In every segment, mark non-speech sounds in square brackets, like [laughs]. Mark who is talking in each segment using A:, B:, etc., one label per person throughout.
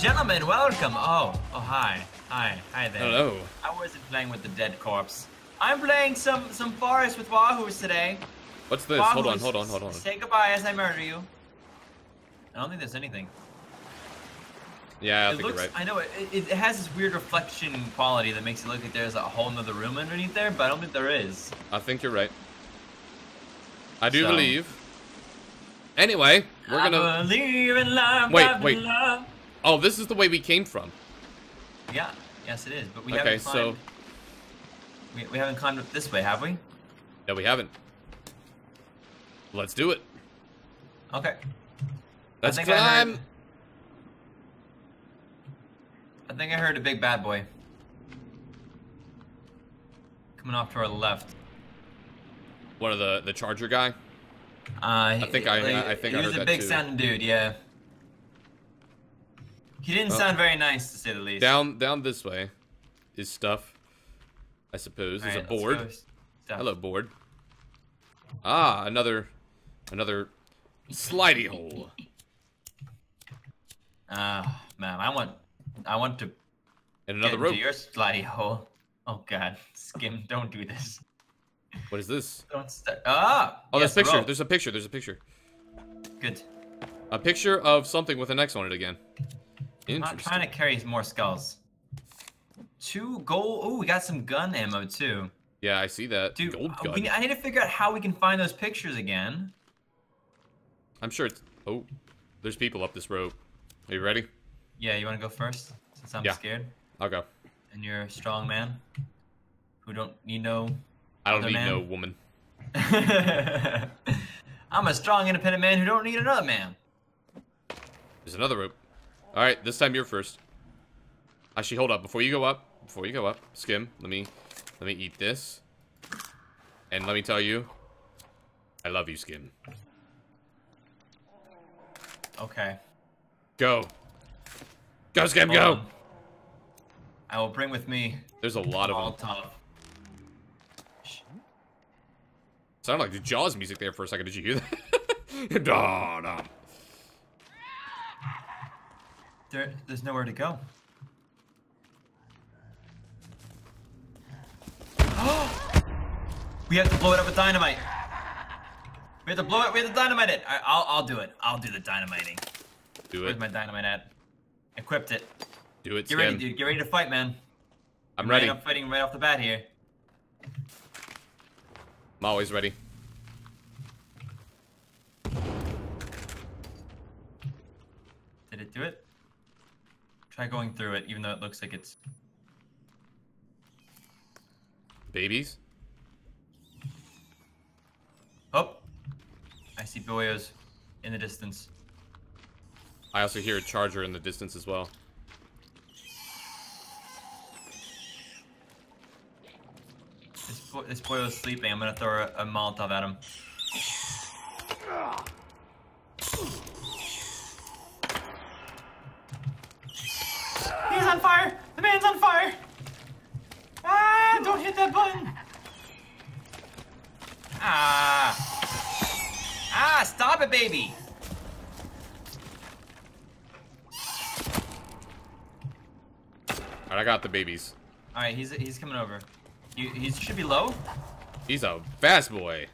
A: gentlemen, welcome. Oh, oh, hi, hi, hi there.
B: Hello.
A: I wasn't playing with the dead corpse. I'm playing some some forest with Wahooz today.
B: What's this? Hold on, hold on, hold on.
A: Say goodbye as I murder you. I don't think there's anything.
B: Yeah, I
A: it
B: think
A: looks,
B: you're right.
A: I know it, it. It has this weird reflection quality that makes it look like there's a whole nother room underneath there, but I don't think there is.
B: I think you're right. I do
A: So-
B: believe. Anyway, we're gonna.
A: Believe in love.
B: Wait,
A: love,
B: wait. Oh, this is the way we came from.
A: Yeah, yes it is, but we
B: Okay,
A: haven't
B: so-
A: We, we haven't climbed up this way, have we?
B: No, we haven't. Let's do it.
A: Okay.
B: Let's
A: think I heard-
B: climb.
A: I think I heard a big bad boy. Coming off to our left.
B: One of the the charger guy.
A: Uh, I
B: think I- I think
A: he
B: I
A: was a big sounding dude, yeah. He didn't
B: Oh.
A: sound very nice to say the least.
B: Down down this way is stuff. I suppose there's
A: Alright,
B: a board. Hello, board. Ah, another another slidey hole. [laughs]
A: Ah, man, I want, I want to
B: And
A: get
B: another
A: into
B: rope.
A: your slidey hole. Oh God, Skimm, don't do this.
B: What is this?
A: Don't start. Ah!
B: Oh,
A: yes,
B: there's a picture. There's a picture. There's a picture.
A: Good.
B: A picture of something with an X on it again.
A: I'm not trying to carry more skulls. Two gold. Oh, we got some gun ammo too.
B: Yeah, I see that.
A: Dude,
B: Gold gun.
A: we, I need to figure out how we can find those pictures again.
B: I'm sure it's. Oh, there's people up this rope. Are you ready?
A: Yeah, you want to go first? Since I'm
B: Yeah.
A: scared.
B: I'll go.
A: And you're a strong man. Who don't need no.
B: I don't need
A: man?
B: no woman. [laughs]
A: I'm a strong, independent man who don't need another man.
B: There's another rope. All right, this time you're first. Actually, hold up. Before you go up, before you go up, Skimm. Let me, let me eat this. And let me tell you, I love you, Skimm.
A: Okay.
B: Go. Go, Skimm,
A: hold
B: go.
A: on. I will bring with me
B: There's a lot of them.
A: Molotov.
B: Sounded like the Jaws music there for a second. Did you hear that? [laughs] da, da.
A: There, there's nowhere to go. [gasps] we have to blow it up with dynamite. We have to blow it. We have to dynamite it. I, I'll, I'll do it. I'll do the dynamiting.
B: Do
A: Where's
B: it.
A: my dynamite at? Equipped it.
B: Do it,
A: Get ready, dude. Get ready to fight, man.
B: I'm ready.
A: up fighting right off the bat here.
B: I'm always ready.
A: Did it do it? Try going through it, even though it looks like it's.
B: Babies?
A: Oh! I see boyos in the distance.
B: I also hear a charger in the distance as well.
A: This, boy, this boyo's sleeping. I'm gonna throw a, a Molotov at him. He's on fire! The man's on fire! Ah! Don't hit that button! Ah! Ah! Stop it, baby!
B: Alright, I got the babies.
A: All right, he's he's coming over. He, he should be low.
B: He's a fast boy.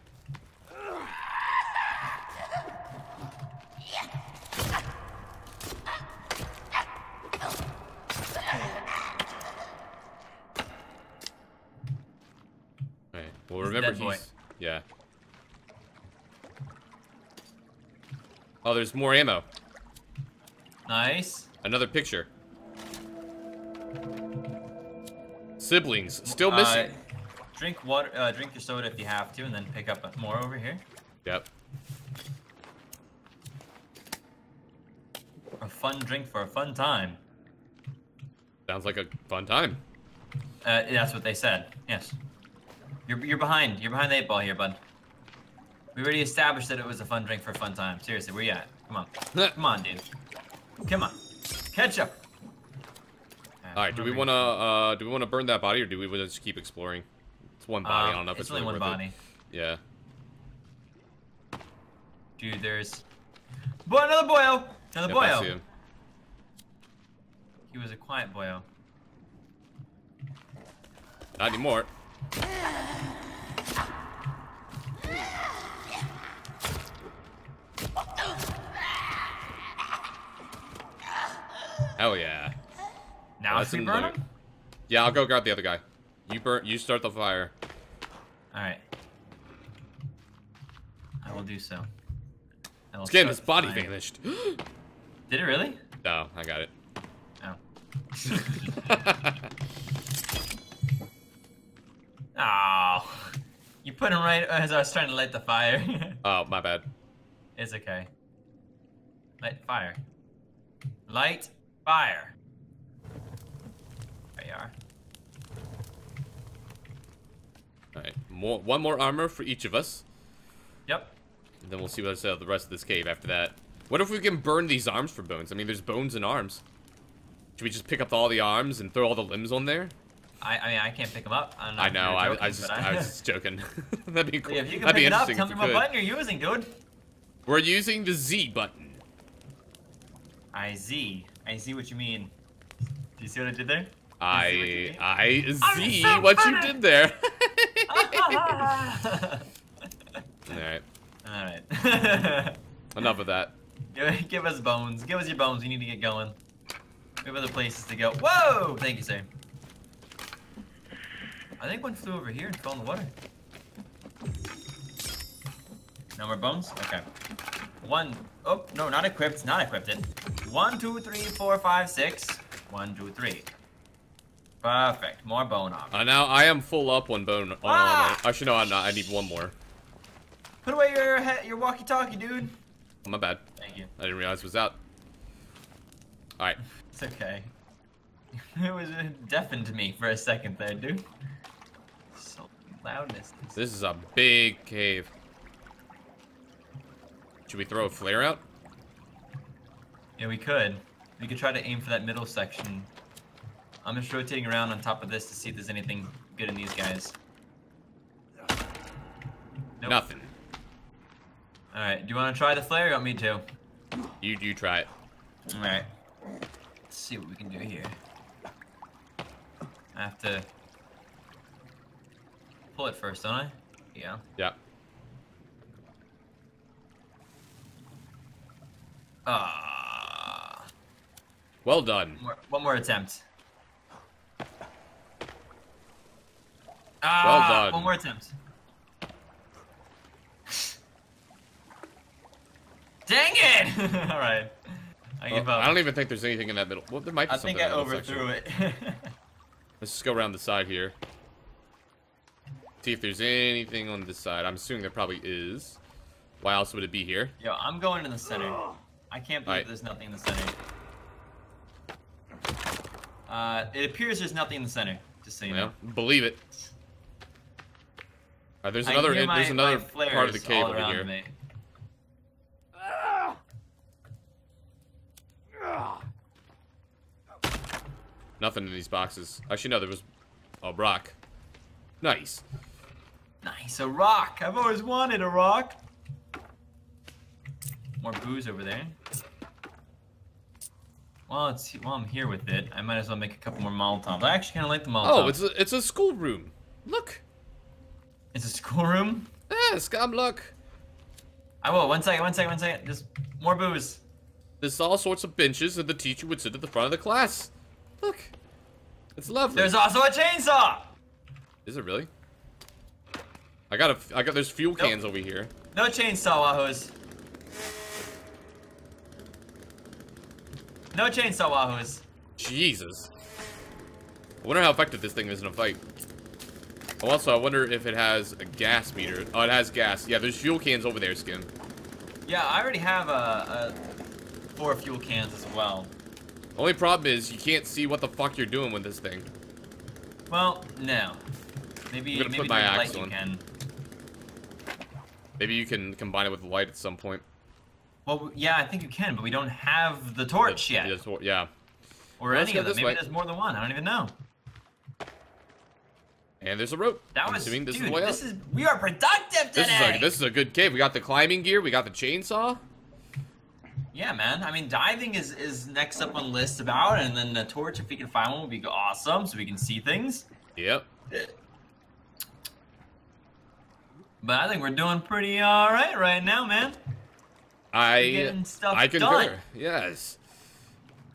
B: Okay. Well,
A: He's a
B: remember
A: dead boy.
B: he's yeah. Oh, there's more ammo.
A: Nice.
B: Another picture. Siblings still missing.
A: Uh, drink water. Uh, drink your soda if you have to, and then pick up more over here.
B: Yep.
A: A fun drink for a fun time.
B: Sounds like a fun time.
A: Uh, that's what they said. Yes. You're you're behind. You're behind the eight ball here, bud. We already established that it was a fun drink for a fun time. Seriously, where you at? Come on. [laughs] Come on, dude. Come on. Catch up.
B: All right. Do we want to uh do we want to burn that body or do we want to just keep exploring? It's one body. I don't know if
A: Um, it's
B: it's,
A: only
B: really
A: one body.
B: It. Yeah.
A: Dude, there's. Boy, another boyo. Another
B: Yep, I
A: boyo.
B: see him.
A: He was a quiet boyo.
B: Not anymore. Hell yeah.
A: Now we burn him?
B: Yeah, I'll go grab the other guy. You burn. You start the fire.
A: Alright. I will do so. I will Skimm,
B: his body
A: fire.
B: vanished. [gasps]
A: Did it really?
B: no, I got it.
A: Oh. [laughs] oh. You put him right as I was trying to light the fire. [laughs]
B: oh, my bad.
A: it's okay. Light fire. Light fire. There you are.
B: All right, more one more armor for each of us,
A: Yep.
B: and then we'll see what's out uh, the rest of this cave after that. What if we can burn these arms for bones? I mean, there's bones and arms. Should we just pick up all the arms and throw all the limbs on there?
A: I, I mean, I can't pick them up. I, don't know
B: I know.
A: were
B: I, I was just,
A: but
B: I was just joking. [laughs] That'd be cool.
A: Yeah, if you can
B: That'd be
A: pick it up,
B: interesting
A: tell me what
B: could.
A: button you're using, dude.
B: We're using the Z button.
A: I Z. I see what you mean. Do you see what I did there?
B: I? I see what you did there.
A: Alright. [laughs]
B: all right, [laughs] enough of that.
A: Give give us bones. Give us your bones. We need to get going. We have other places to go. Whoa! Thank you, sir. I think one flew over here and fell in the water. No more bones? Okay. One. Oh, no, not equipped. Not equipped it. One, two, three, four, five, six. One, two, three. Perfect. More bone off.
B: Uh, now I am full up on bone. On
A: Ah!
B: armor. Actually, no, I'm not. I need one more.
A: Put away your your walkie-talkie, dude.
B: Oh, my bad.
A: Thank you.
B: I didn't realize it was out. All right.
A: It's okay. [laughs] it was uh, deafened me for a second there, dude. So loudness.
B: This is a big cave. Should we throw a flare out?
A: Yeah, we could. We could try to aim for that middle section. I'm just rotating around on top of this to see if there's anything good in these guys. Nope.
B: Nothing.
A: All right. Do you want to try the flare? Or you want me to?
B: You you try it.
A: All right. Let's see what we can do here. I have to pull it first, don't I? Yeah.
B: Yeah.
A: Ah.
B: Well done.
A: One more, one more attempt. Ah,
B: done.
A: One more attempt. Dang it! [laughs] All right. I give
B: Well,
A: up.
B: I don't even think there's anything in that middle. Well, there might be
A: I
B: something
A: think I
B: in that section.
A: overthrew it. [laughs]
B: Let's just go around the side here. See if there's anything on this side. I'm assuming there probably is. Why else would it be here?
A: Yo, I'm going in the center. I can't believe
B: Alright.
A: there's nothing in the center. Uh, it appears there's nothing in the center. Just so you know.
B: believe it. Alright, there's another
A: my-
B: there's another part of the cave over here.
A: me.
B: Nothing in these boxes. Actually, no, there was a rock. Nice.
A: Nice, a rock. I've always wanted a rock. More booze over there. Well, it's while I'm here with it, I might as well make a couple more Molotovs. I actually kind of like the Molotovs.
B: Oh, it's a, it's a school room. Look.
A: it's a schoolroom.
B: Yes, come look.
A: I will. One second. One second. One second. Just more booze.
B: There's all sorts of benches, and the teacher would sit at the front of the class. Look. It's lovely.
A: There's also a chainsaw.
B: Is it really? I got a, I got, there's fuel
A: Nope.
B: cans over here.
A: No chainsaw, Wahooz. No chainsaw, Wahooz.
B: Jesus. I wonder how effective this thing is in a fight. Oh, Also, I wonder if it has a gas meter. Oh, it has gas. Yeah, there's fuel cans over there, Skimm.
A: Yeah, I already have a, a four fuel cans as well.
B: Only problem is you can't see what the fuck you're doing with this thing.
A: Well, no. Maybe maybe
B: put my
A: light you can.
B: Maybe you can combine it with light at some point.
A: Well, yeah, I think you can, but we don't have the torch yet,
B: Yes, or- Yeah.
A: or
B: Let's
A: any of them. Maybe
B: way.
A: there's more than one. I don't even know.
B: And there's a rope.
A: That
B: I'm
A: was,
B: assuming this
A: dude.
B: is the way
A: this
B: up.
A: is we are productive today.
B: This is a this is a good cave. We got the climbing gear. We got the chainsaw.
A: Yeah, man. I mean, diving is is next up on the list about, and then the torch, if we can find one, would be awesome, so we can see things.
B: Yep.
A: But I think we're doing pretty all right right now, man.
B: I
A: Getting stuff
B: I concur.
A: done.
B: Yes.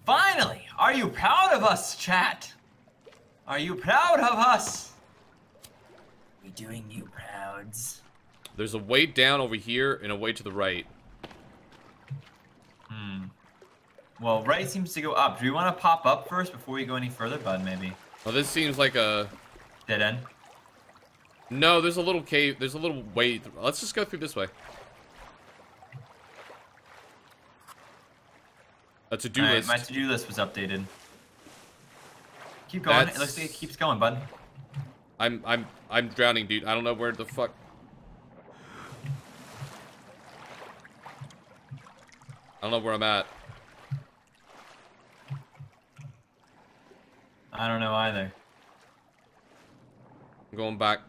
A: Finally, are you proud of us, chat? Are you proud of us? We doing you prouds?
B: There's a way down over here and a way to the right.
A: Hmm. Well, right seems to go up. Do we want to pop up first before we go any further, bud? Maybe.
B: Well, this seems like a
A: Dead end.
B: no. There's a little cave. There's a little way. Let's just go through this way. A to-do
A: Alright,
B: list.
A: my to-do list was updated. Keep going. It looks like it keeps going, bud.
B: I'm I'm I'm drowning, dude. I don't know where the fuck. I don't know where I'm at.
A: I don't know either.
B: I'm going back.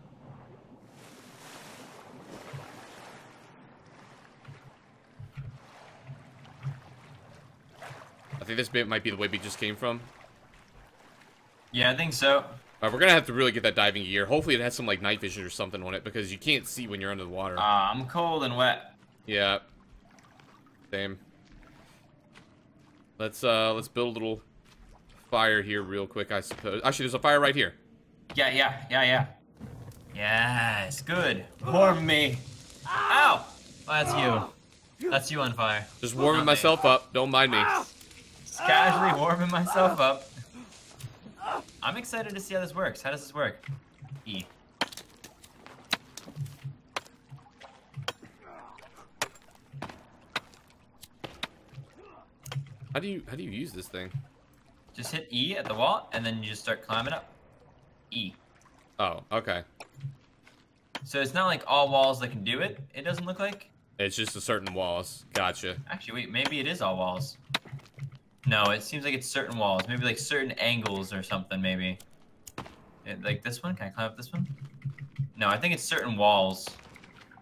B: Think this bit might be the way we just came from.
A: Yeah, I think so.
B: Alright, we're gonna have to really get that diving gear. Hopefully it has some like night vision or something on it because you can't see when you're under the water.
A: Uh, I'm cold and wet.
B: yeah. Same. Let's uh let's build a little fire here real quick, I suppose. Actually, there's a fire right here.
A: Yeah, yeah, yeah, yeah. Yes, good. Warm me. Ow! Oh, that's you. That's you on fire.
B: Just warming myself up. Don't mind me.
A: Just casually ah. warming myself ah. up. I'm excited to see how this works. How does this work? E.
B: How do you how do you use this thing?
A: Just hit E at the wall, and then you just start climbing up. E.
B: Oh, okay.
A: So it's not like all walls that can do it. It doesn't look like.
B: It's just a certain walls. Gotcha.
A: Actually, wait. Maybe it is all walls. No, it seems like it's certain walls. Maybe like certain angles or something. Maybe. It- like this one. Can I climb up this one? No, I think it's certain walls.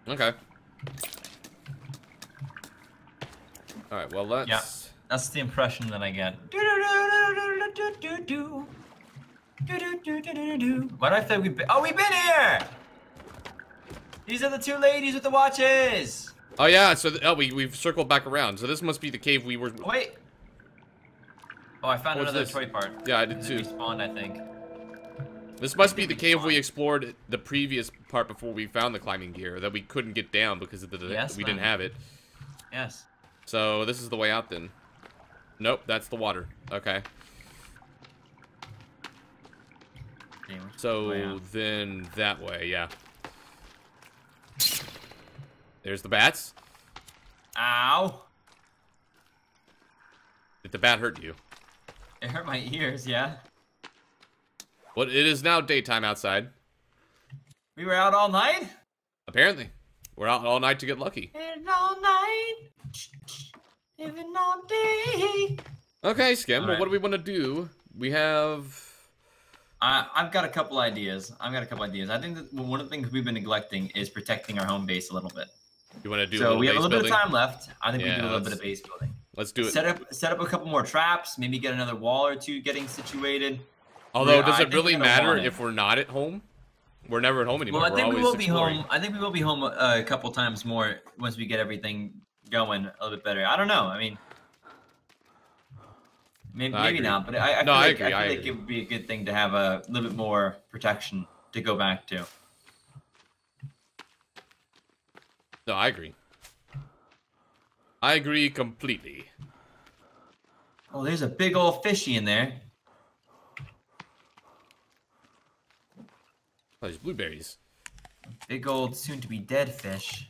B: Okay. All right. Well, let's.
A: Yeah. That's the impression that I get. Why do I feel like we've been? Oh, we've been here. These are the two ladies with the watches.
B: Oh yeah. So oh, we we've circled back around. So this must be the cave we were.
A: Oh, wait. Oh, I found
B: What's
A: another
B: this?
A: toy part.
B: Yeah, I did
A: It
B: too.
A: Respawned, I think.
B: This must be the cave we explored the previous part before we found the climbing gear that we couldn't get down because of the
A: Yes,
B: we didn't have it.
A: Yes.
B: So this is the way out then. Nope, that's the water. Okay.
A: Which
B: So then that way, yeah. There's the bats.
A: Ow!
B: Did the bat hurt you? [laughs]
A: It hurt my ears. Yeah.
B: Well, it is now daytime outside.
A: We were out all night.
B: Apparently. We're out all night to get lucky.
A: And all night. Living all day.
B: Okay, Skimm. Well, what do we want to do? We have...
A: I, I've got a couple ideas. I've got a couple ideas. I think that one of the things we've been neglecting is protecting our home base a little bit.
B: You want to do a
A: so we have a little
B: building?
A: bit of time left. I think we do a little bit
B: let's-
A: of base building.
B: Let's do it.
A: Set up set up a couple more traps. Maybe get another wall or two getting situated.
B: Although,
A: Yeah,
B: does it really matter if we're not at home? We're never at home anymore.
A: Well, I
B: we're
A: think we
B: always
A: will be
B: exploring.
A: home. I think we will be home uh, a couple times more once we get everything going a little bit better. I don't know. I mean, maybe,
B: I
A: maybe not, but I, I
B: No,
A: feel
B: I
A: like,
B: agree,
A: I feel like it would be a good thing to have a little bit more protection to go back to.
B: No, I agree. I agree completely.
A: Oh, there's a big old fishy in there.
B: Oh, there's blueberries.
A: Big old soon-to-be dead fish.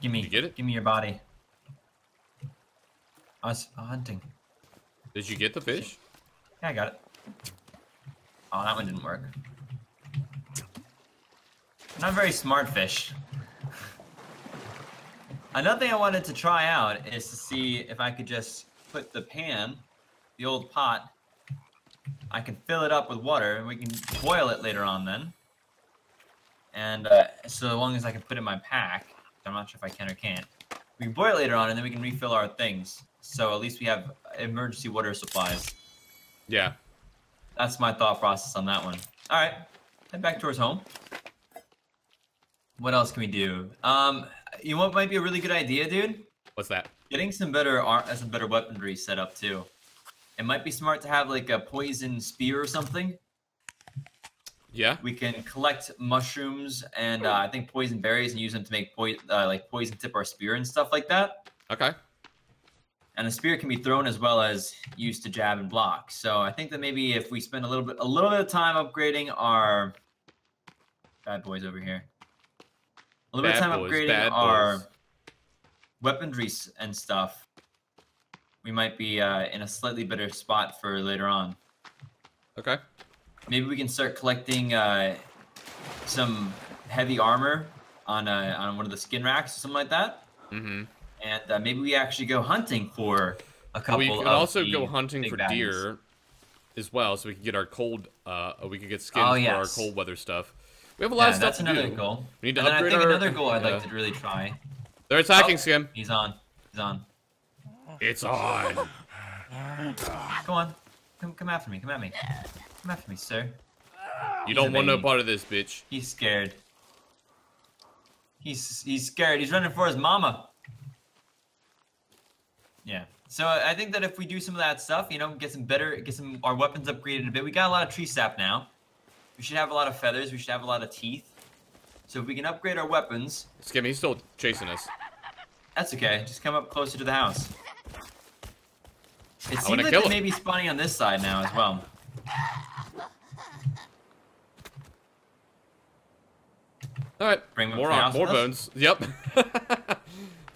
A: Give me,
B: You get it?
A: give me your body. I was hunting.
B: Did you get the fish?
A: Yeah, I got it. Oh, that one didn't work. Not very smart fish. Another thing I wanted to try out is to see if I could just put the pan, the old pot, I can fill it up with water and we can boil it later on then. And uh, so long as I can put it in my pack, I'm not sure if I can or can't. We can boil it later on, and then we can refill our things. So at least we have emergency water supplies.
B: Yeah.
A: That's my thought process on that one. All right, head back towards home. What else can we do? Um, you know what might be a really good idea, dude?
B: What's that?
A: Getting some better uh, some better weaponry set up too. It might be smart to have like a poison spear or something.
B: Yeah.
A: We can collect mushrooms and uh, I think poison berries and use them to make po- uh, like poison tip our spear and stuff like that.
B: Okay.
A: And the spear can be thrown as well as used to jab and block. So I think that maybe if we spend a little bit a little bit of time upgrading our bad boys over here. A little bit of time
B: boys,
A: upgrading our
B: boys.
A: weaponry and stuff. We might be uh, in a slightly better spot for later on.
B: Okay.
A: Maybe we can start collecting uh, some heavy armor on uh, on one of the skin racks or something like that.
B: Mm-hmm.
A: And uh, maybe we actually go hunting for a couple. Of.
B: We can also go hunting for
A: baddies.
B: deer as well, so we can get our cold. Uh, we could get skins
A: Oh,
B: for our cold weather stuff. We have a lot
A: Yeah,
B: of stuff
A: that's
B: to
A: another
B: do.
A: goal.
B: We need to
A: and then I think
B: our-
A: another goal I'd
B: uh,
A: like to really try.
B: They're attacking
A: Oh.
B: Skimm.
A: He's on. He's on.
B: It's on.
A: Come on. Come, come after me. Come at me. Come after me, sir.
B: You
A: He's
B: don't
A: a
B: want no part of this, bitch.
A: He's scared. He's he's scared. He's running for his mama. Yeah. So I think that if we do some of that stuff, you know, get some better, get some our weapons upgraded a bit. We got a lot of tree sap now. We should have a lot of feathers. We should have a lot of teeth. So if we can upgrade our weapons,
B: Skimm, he's still chasing us.
A: that's okay. Just come up closer to the house. It
B: wanna
A: seems like they
B: him.
A: may be spawning on this side now as well.
B: All right.
A: Bring
B: more on, more bones. Yep. [laughs] Thank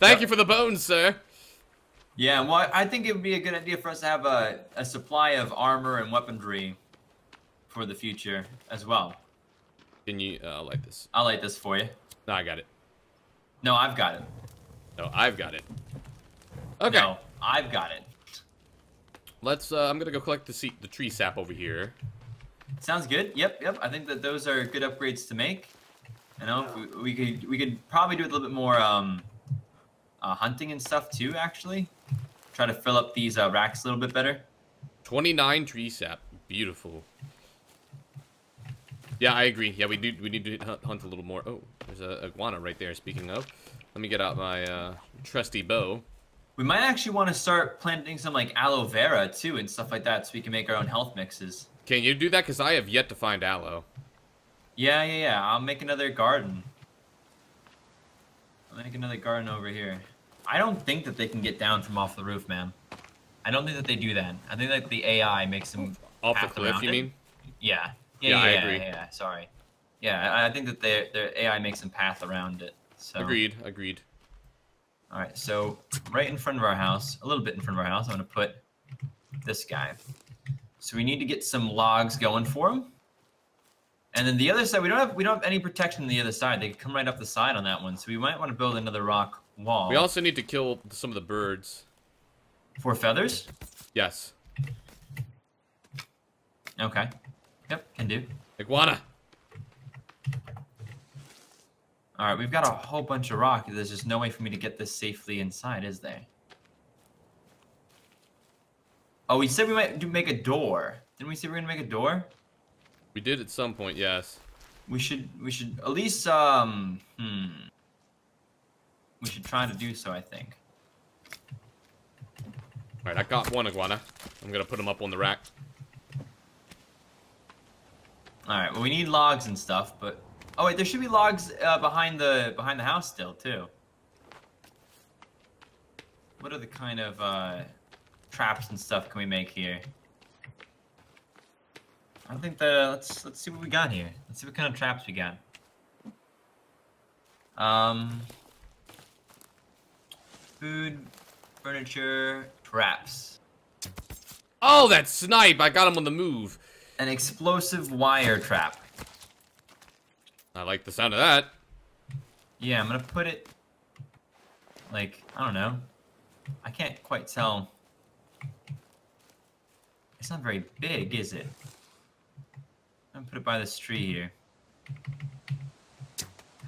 A: Yep.
B: you for the bones, sir.
A: Yeah, well, I- I think it would be a good idea for us to have a, a supply of armor and weaponry for the future as well.
B: Can you uh, like this?
A: I'll light this for you.
B: No, I got it.
A: No, I've got it.
B: No, I've got it. Okay.
A: No, I've got it.
B: Let's. Uh, I'm gonna go collect the seat, the tree sap over here.
A: Sounds good. Yep, yep. I think that those are good upgrades to make. You know, we, we could we could probably do a little bit more um, uh, hunting and stuff too. Actually, try to fill up these uh, racks a little bit better.
B: 29 tree sap. Beautiful. Yeah, I agree. Yeah, we do. We need to hunt, a little more. Oh, there's a iguana right there. Speaking of, let me get out my uh, trusty bow.
A: We might actually want to start planting some like aloe vera too and stuff like that, so we can make our own health mixes.
B: Can you do that? Cause I have yet to find aloe.
A: Yeah, yeah, yeah. I'll make another garden. I'll make another garden over here. I don't think that they can get down from off the roof, man. I don't think that they do that. I think that the AI makes them
B: Off the cliff, you
A: it.
B: mean?
A: Yeah. Yeah,
B: Yeah, I
A: yeah,
B: agree.
A: Yeah, sorry. Yeah, I I think that their their AI makes them path around it. So
B: Agreed. Agreed.
A: All right, so right in front of our house, a little bit in front of our house, I'm gonna put this guy. So we need to get some logs going for him. And then the other side, we don't have we don't have any protection on the other side. They can come right up the side on that one. So we might want to build another rock wall.
B: We also need to kill some of the birds.
A: for feathers.
B: Yes.
A: Okay. Yep, can do.
B: Iguana.
A: All right, we've got a whole bunch of rock. There's just no way for me to get this safely inside, is there? Oh, we said we might do make a door. Didn't we say we are gonna make a door?
B: We did at some point. Yes.
A: We should we should at least um hmm. We should try to do so, I think.
B: All right, I got one iguana. I'm gonna put him up on the rack.
A: All right. Well, we need logs and stuff, but oh wait, there should be logs uh, behind the behind the house still too. What are the kind of uh, traps and stuff can we make here? I think that let's let's see what we got here. Let's see what kind of traps we got. Um, food, furniture, traps.
B: Oh, that snipe! I got him on the move.
A: An explosive wire trap.
B: I like the sound of that.
A: Yeah, I'm gonna put it like I don't know. I can't quite tell. It's not very big, is it? I'm gonna put it by this tree here.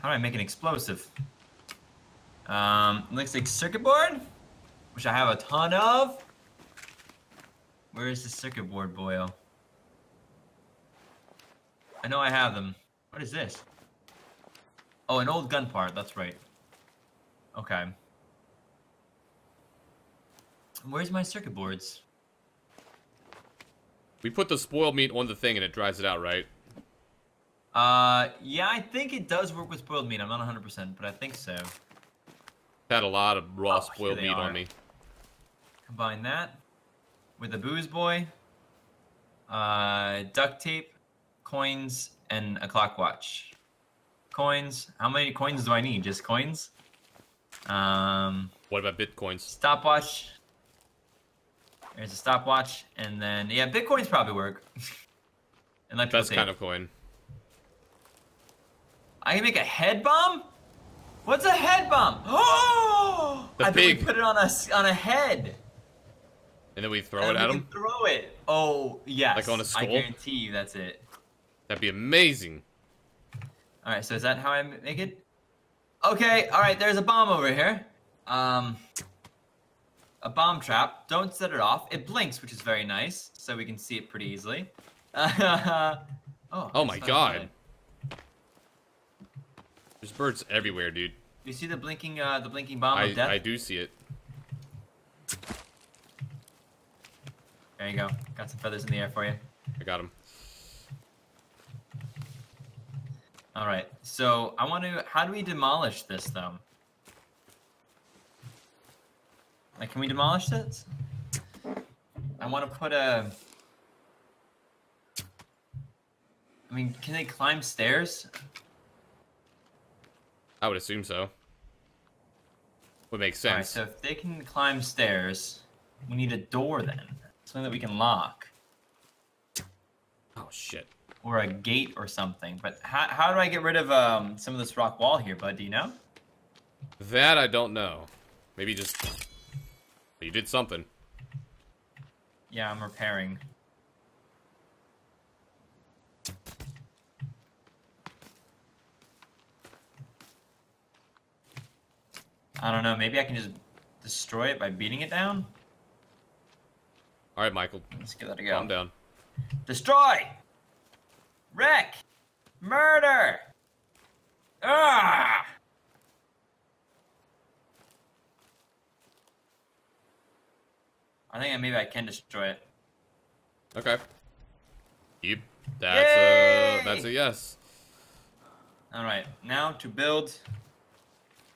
A: How do I make an explosive? Um, looks like circuit board, which I have a ton of. Where is the circuit board, boyo? I know I have them. What is this? Oh, an old gun part. That's right. Okay. Where's my circuit boards?
B: We put the spoiled meat on the thing and it dries it out, right?
A: Uh, yeah, I think it does work with spoiled meat. I'm not 100%, but I think so.
B: Had a lot of raw
A: Oh,
B: spoiled meat
A: are.
B: on me.
A: Combine that with the booze boy, uh, duct tape, coins, and a clock watch. Coins. How many coins do I need? Just coins? Um,
B: What about bitcoins?
A: stopwatch. There's a stopwatch, and then yeah, bitcoins probably work. [laughs] Electrical
B: Best
A: tape.
B: kind of coin.
A: I can make a head bomb. What's a head bomb? [gasps] Oh!
B: The
A: I bet we put it on a on a head.
B: And then we throw
A: and
B: it at
A: we
B: him?
A: Throw it. Oh yes.
B: Like on a skull?
A: I guarantee you that's it.
B: That'd be amazing.
A: All right. So is that how I make it? Okay. All right. There's a bomb over here. Um. A bomb trap. Don't set it off. It blinks, which is very nice, so we can see it pretty easily. [laughs] oh.
B: Oh my god.
A: good.
B: There's birds everywhere, dude.
A: You see the blinking, uh, the blinking bomb
B: I,
A: of death?
B: I do see it.
A: There you go. Got some feathers in the air for you.
B: I got him.
A: All right. So I want to. How do we demolish this, though? Like, can we demolish this? I want to put a. I mean, can they climb stairs?
B: I would assume so. Would make
A: All right.
B: sense.
A: So if they can climb stairs, we need a door then, something that we can lock,
B: Oh shit.
A: Or a gate or something. But how how do I get rid of um some of this rock wall here, bud? Do you know?
B: That I don't know. Maybe just. You did something.
A: Yeah, I'm repairing. I don't know. Maybe I can just destroy it by beating it down.
B: All right, Michael.
A: Let's give that a go.
B: Calm down.
A: Destroy. Wreck. Murder. Ah. I think maybe I can destroy it.
B: Okay. Yep. That's a that's a yes.
A: All right, now to build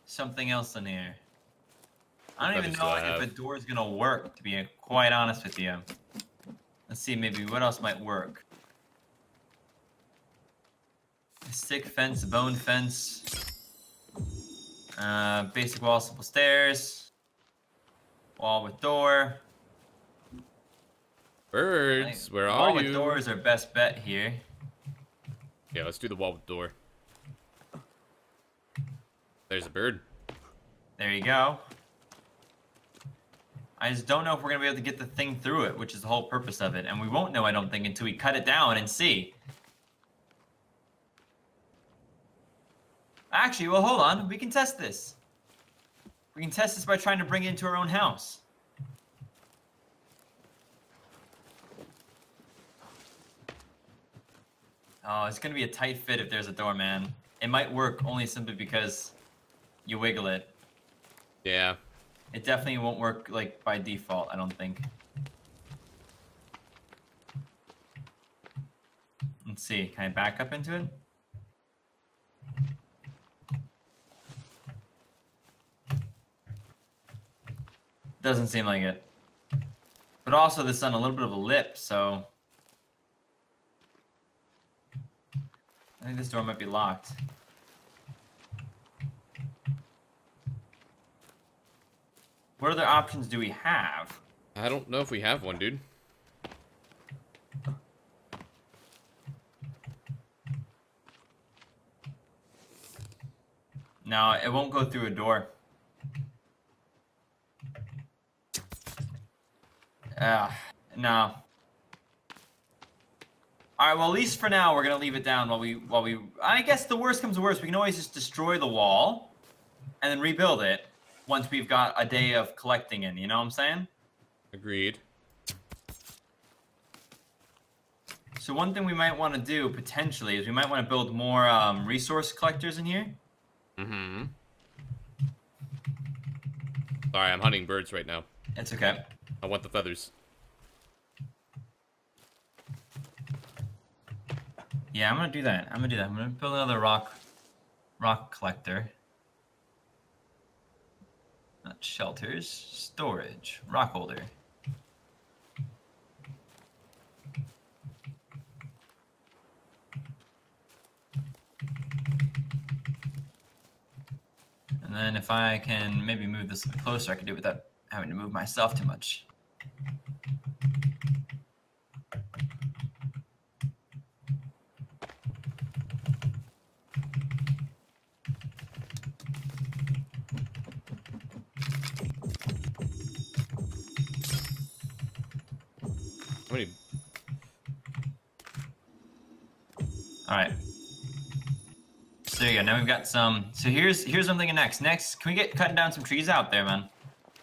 A: something else in here. I don't even know if a
B: have?
A: door is gonna work. To be quite honest with you, let's see. Maybe what else might work? A stick fence, bone fence, uh, basic wall, simple stairs, wall with door.
B: Birds, where
A: wall
B: are
A: with
B: you?
A: door is our best bet here.
B: Yeah, let's do the wall with door. There's a bird.
A: There you go. I just don't know if we're gonna be able to get the thing through it, which is the whole purpose of it, and we won't know, I don't think, until we cut it down and see. Actually, well, hold on. We can test this. We can test this by trying to bring it into our own house. Oh, it's gonna be a tight fit if there's a door, man. It might work only simply because you wiggle it.
B: Yeah.
A: It definitely won't work like by default, I don't think. Let's see, can I back up into it? Doesn't seem like it. But also this on a little bit of a lip, so I think this door might be locked. What other options do we have?
B: I don't know if we have one, dude.
A: No, it won't go through a door. Ah, no. All right. Well, at least for now, we're gonna leave it down while we while we. I guess the worst comes to worst, we can always just destroy the wall, and then rebuild it once we've got a day of collecting in. You know what I'm saying?
B: Agreed.
A: So one thing we might want to do potentially is we might want to build more um, resource collectors in here.
B: Mm-hmm. Sorry, I'm hunting birds right now.
A: It's okay.
B: I want the feathers.
A: Yeah, I'm gonna do that. I'm gonna do that. I'm gonna build another rock, rock collector. Not shelters, storage, rock holder. And then if I can maybe move this closer, I can do it without having to move myself too much.
B: How?
A: All right. So there you go. Now we've got some. So here's here's what I'm thinking next. Next, can we get cutting down some trees out there, man?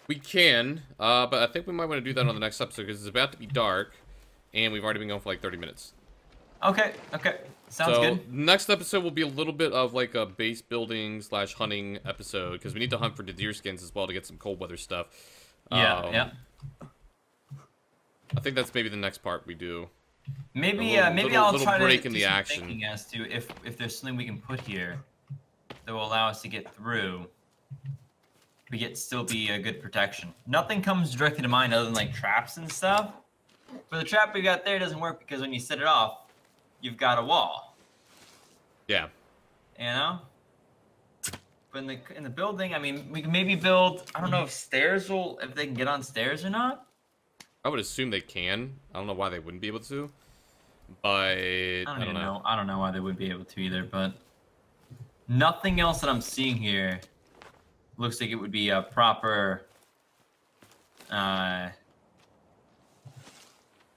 B: We can, uh, but I think we might want to do that on the next episode because it's about to be dark, and we've already been going for like 30 minutes.
A: Okay. Okay. Sounds
B: so
A: good.
B: next episode will be a little bit of like a base building slash hunting episode because we need to hunt for the deer skins as well to get some cold weather stuff.
A: Yeah.
B: Um,
A: yeah.
B: I think that's maybe the next part we do.
A: Maybe
B: little-
A: uh, maybe
B: little-
A: I'll
B: little
A: try
B: break
A: to
B: in
A: do
B: the action.
A: thinking as to if if there's something we can put here that will allow us to get through. We get still be a good protection. Nothing comes directly to mind other than like traps and stuff. But the trap we got there doesn't work because when you set it off, you've got a wall.
B: Yeah.
A: You know. But in the in the building, I mean, we can maybe build. I don't know if stairs will if they can get on stairs or not.
B: I would assume they can. I don't know why they wouldn't be able to. But
A: I don't, even know. I don't know why they would be able to either, but nothing else that I'm seeing here looks like it would be a proper. Uh,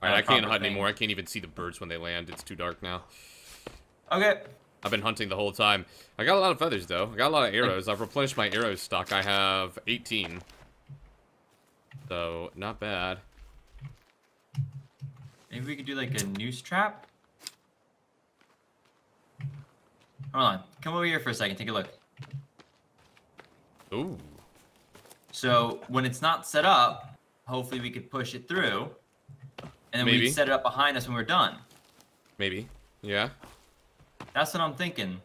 B: Alright,
A: uh,
B: I can't hunt
A: thing.
B: anymore. I can't even see the birds when they land. It's too dark now.
A: okay.
B: I've been hunting the whole time. I got a lot of feathers though. I got a lot of arrows. I've replenished my arrow stock. I have 18. So, not bad.
A: Maybe we could do like a noose trap. Hold on. Come over here for a second. Take a look.
B: Ooh.
A: So when it's not set up, hopefully we could push it through, and then
B: Maybe.
A: we set it up behind us when we're done.
B: Maybe. Yeah.
A: That's what I'm thinking.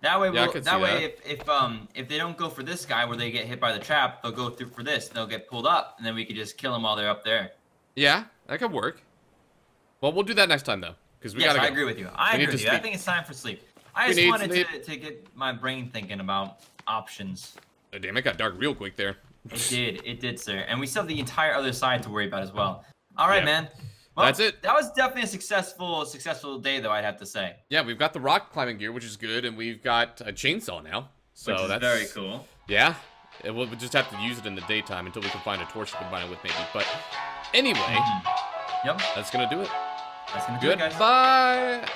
A: That way,
B: Yeah,
A: we'll, that way, if, if um if they don't go for this guy where they get hit by the trap, they'll go through for this. They'll get pulled up, and then we could just kill them while they're up there.
B: Yeah, that could work. Well, we'll do that next time though. Because we
A: yes,
B: gotta
A: I
B: go.
A: agree with you. I
B: We
A: agree with you. I think it's time for sleep. I
B: We
A: just wanted to, to get my brain thinking about options.
B: Oh, damn, it got dark real quick there.
A: It did, it did, sir. And we still have the entire other side to worry about as well. All right,
B: Yep.
A: man. Well,
B: That's it.
A: That was definitely a successful, successful day, though. I'd have to say.
B: Yeah, we've got the rock climbing gear, which is good, and we've got a chainsaw now. So
A: which is
B: that's
A: very cool.
B: Yeah, it, we'll we'll just have to use it in the daytime until we can find a torch to combine it with, maybe. But anyway,
A: Mhm. Yep,
B: that's gonna do it.
A: that's gonna do it, guys.
B: Goodbye.